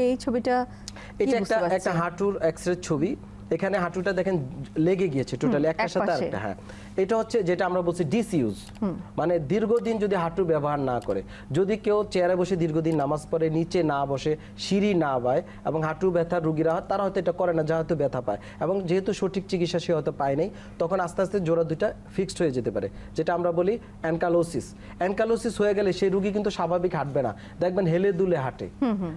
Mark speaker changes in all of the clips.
Speaker 1: এই ছবিটা
Speaker 2: এটা একটা হাঁটুর এক্সরের ছবি। এখানে হাঁটুটা দেখেন লেগে গিয়েছে টোটালি
Speaker 1: হুম,
Speaker 2: একটার
Speaker 1: এক
Speaker 2: সাথে আরেকটা হ্যাঁ। এটা হচ্ছে যেটা আমরা বলছি ডিসইউজ মানে দীর্ঘদিন যদি হাঁটু ব্যবহার না করে যদি কেউ চেয়ারে বসে দীর্ঘদিন নামাজ পড়ে নিচে না বসে সিঁড়ি না বায় এবং হাঁটু ব্যথার রুগীরা হয় তারা হয়তো এটা করে না যা হয়তো ব্যথা পায়। এবং যেহেতু সঠিক চিকিৎসা সে হয়তো পায় নাই তখন আস্তে আস্তে জোড়া দুইটা ফিক্সড হয়ে যেতে পারে যেটা আমরা বলি অ্যানকালোসিস। অ্যানকালোসিস হয়ে গেলে সেই রুগী কিন্তু স্বাভাবিক হাঁটবে না। দেখবেন হেলে দুলে হাঁটে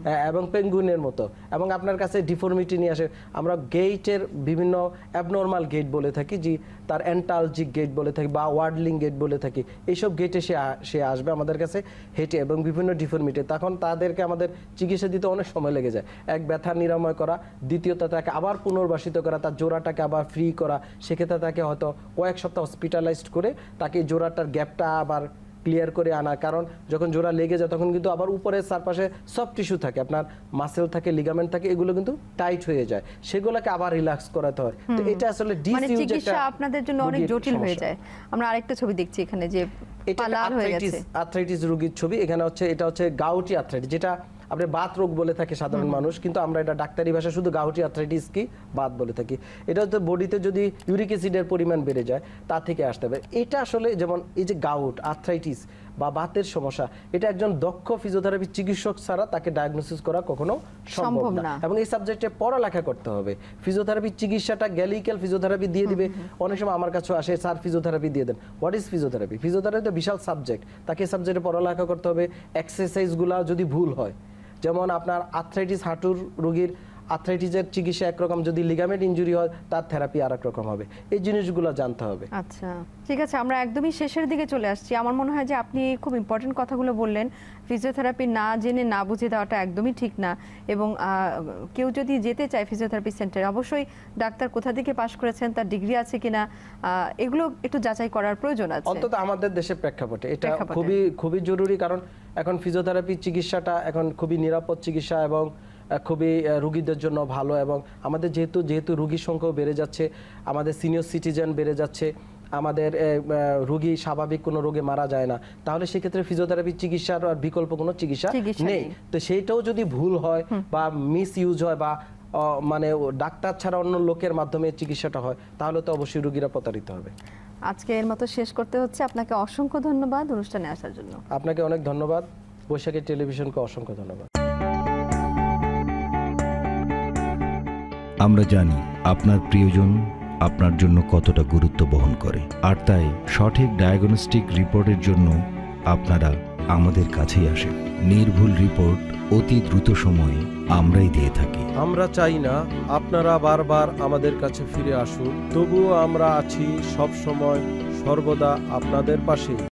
Speaker 2: হ্যাঁ, এবং পেঙ্গুইনের মতো। এবং আপনার কাছে ডিফর্মিটি নিয়ে আসে আমরা গেইটের বিভিন্ন অ্যাবনর্মাল গেট বলে থাকি, যে তার অ্যান্টালজিক গেট বলে থাকি বা ওয়ার্ডলিং গেট বলে থাকি, এইসব গেটে সে সে আসবে আমাদের কাছে হেঁটে এবং বিভিন্ন ডিফর্মিটি তখন তাদেরকে আমাদের চিকিৎসা দিতে অনেক সময় লেগে যায়। এক ব্যথা নিরাময় করা, দ্বিতীয়ত তাকে আবার পুনর্বাসিত করা, তার জোড়াটাকে আবার ফ্রি করা, সেক্ষেত্রে তাকে হয়তো কয়েক সপ্তাহ হসপিটালাইজড করে তাকে জোড়াটার গ্যাপটা আবার ক্লিয়ার করে আনা। কারণ যখন জোড়া লেগে যায় তখন কিন্তু আবার উপরে চারপাশে সব টিস্যু থাকে। আপনার মাসেল থাকে লিগামেন্ট থাকে এগুলো কিন্তু টাইট হয়ে যায়। সেগুলোকে আবার রিল্যাক্স করাতে হয়। তো এটা আসলে
Speaker 1: মানে
Speaker 2: ডিসইউজ
Speaker 1: চিকিৎসা আপনাদের জন্য অনেক জটিল হয়ে যায়। আমরা আরেকটা ছবি দেখছি এখানে যে
Speaker 2: এটা
Speaker 1: আর্থ্রাইটিস হয়ে গেছে।
Speaker 2: আর্থ্রাইটিস রোগীর ছবি। এখানে হচ্ছে এটা হচ্ছে গাউটি আর্থ্রাইটিস যেটা আপনি বাত রোগ বলে থাকে সাধারণ মানুষ কিন্তু আমরা এটা ডাক্তারি ভাষায় শুধু গাউটি আর্থ্রাইটিস কি বাত বলে থাকি। এটা হচ্ছে বডিতে যদি ইউরিক অ্যাসিডের পরিমাণ বেড়ে যায় তা থেকে আসতে হবে এটা আসলে যেমন এই যে গাউট আর্থ্রাইটিস বা বাতের সমস্যা এটা একজন দক্ষ ফিজিওথেরাপি চিকিৎসক ছাড়া তাকে ডায়াগনোসিস করা কখনো সম্ভব না। এবং এই সাবজেক্টে পড়ালেখা করতে হবে। ফিজিওথেরাপি চিকিৎসাটা গ্যালিক্যাল ফিজিওথেরাপি দিয়ে দিবে। অনেক সময় আমার কাছে আসে স্যার ফিজিওথেরাপি দিয়ে দেন। হোয়াট ইজ ফিজিওথেরাপি ফিজিওথেরাপি তো বিশাল সাবজেক্ট তাকে সাবজেক্টে পড়ালেখা করতে হবে। এক্সারসাইজগুলো যদি ভুল হয় যেমন আপনার আর্থ্রাইটিস হাঁটুর রোগীর আর্থ্রাইটিসের চিকিৎসা একরকম যদি লিগামেন্ট ইনজুরি হয় তার থেরাপি আর রকম হবে। এই জিনিসগুলো জানতে হবে।
Speaker 1: আচ্ছা ঠিক আছে আমরা একদমই শেষের দিকে চলে আসছি। আমার মনে হয় যে আপনি খুব ইম্পর্টেন্ট কথাগুলো বললেন। ফিজিওথেরাপি না জেনে না বুঝে দেওয়াটা একদমই ঠিক না। এবং কেউ যদি যেতে চায় ফিজিওথেরাপি সেন্টারে অবশ্যই ডাক্তার কোথা থেকে পাশ করেছেন তার ডিগ্রি আছে কিনা এগুলো একটু যাচাই করার প্রয়োজন আছে।
Speaker 2: অন্তত আমাদের দেশের প্রেক্ষাপটে। এটা। খুবই খুবই জরুরি কারণ এখন ফিজিওথেরাপি চিকিৎসাটা এখন খুবই নিরাপদ চিকিৎসা এবং খুবই রুগীদের জন্য ভালো এবং আমাদের যেহেতু যেহেতু রুগীর সংখ্যাও বেড়ে যাচ্ছে আমাদের সিনিয়র সিটিজেন বেড়ে যাচ্ছে আমাদের রুগী স্বাভাবিক কোনো রোগে মারা যায় না তাহলে সেক্ষেত্রে ফিজিওথেরাপি চিকিৎসার আর বিকল্প কোনো চিকিৎসা নেই।
Speaker 1: নেই।
Speaker 2: তো সেইটাও যদি ভুল হয় বা মিস ইউজ হয় বা মানে ডাক্তার ছাড়া অন্য লোকের মাধ্যমে চিকিৎসাটা হয় তাহলে তো অবশ্যই রুগীরা প্রতারিত হবে।
Speaker 1: আজকে এর মতো শেষ করতে হচ্ছে। আপনাকে অসংখ্য ধন্যবাদ অনুষ্ঠানে আসার জন্য।
Speaker 2: আপনাকে অনেক ধন্যবাদ। বৈশাখী টেলিভিশনকে অসংখ্য ধন্যবাদ।
Speaker 3: আমরা জানি আপনার প্রিয়জন আপনার জন্য কতটা গুরুত্ব বহন করে। আর তাই সঠিক ডায়াগনস্টিক রিপোর্টের জন্য আপনারা আমাদের কাছেই আসেন। নির্ভুল রিপোর্ট অতি দ্রুত সময়ে আমরাই দিয়ে থাকি।
Speaker 2: আমরা চাই না আপনারা বারবার আমাদের কাছে ফিরে আসুন, তবুও আমরা আছি সব সময় সর্বদা আপনাদের পাশে